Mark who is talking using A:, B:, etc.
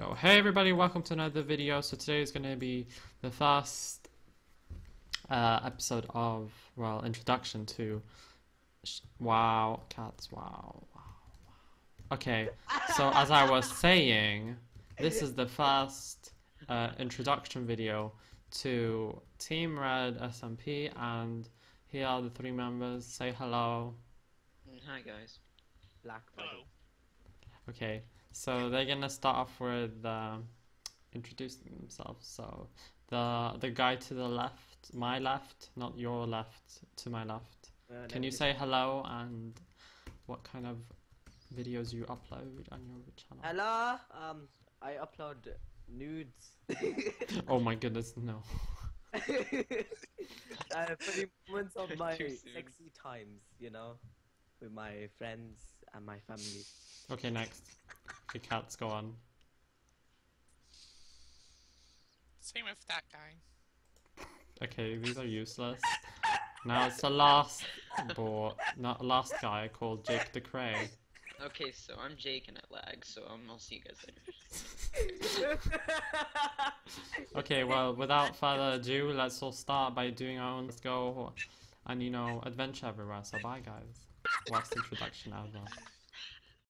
A: Go. Hey everybody, welcome to another video. So today is going to be the first uh, episode of, well, introduction to sh- Wow Cats. Wow, wow, wow. Okay, so as I was saying, this is the first uh, introduction video to Team Red SMP, and here are the three members. Say hello.
B: Hi guys.
C: Black Buddy.
D: Hello.
A: Okay, so they're gonna start off with um, introducing themselves. So the the guy to the left, my left, not your left, to my left.
C: Uh,
A: Can you say hello and what kind of videos you upload on your channel?
C: Hello. Um, I upload nudes.
A: Oh my goodness, no.
C: uh, for the moments of my
B: Too soon.
C: sexy times, you know, with my friends and my family.
A: Okay, next. The cats go on.
D: Same with that guy.
A: Okay, these are useless. Now it's the last boy, not last guy called Jake the Cray.
B: Okay, so I'm Jake and I lag, so um, I'll see you guys later.
A: Okay, well, without further ado, let's all start by doing our own Let's go and, you know, adventure everywhere. So bye, guys. Worst introduction ever.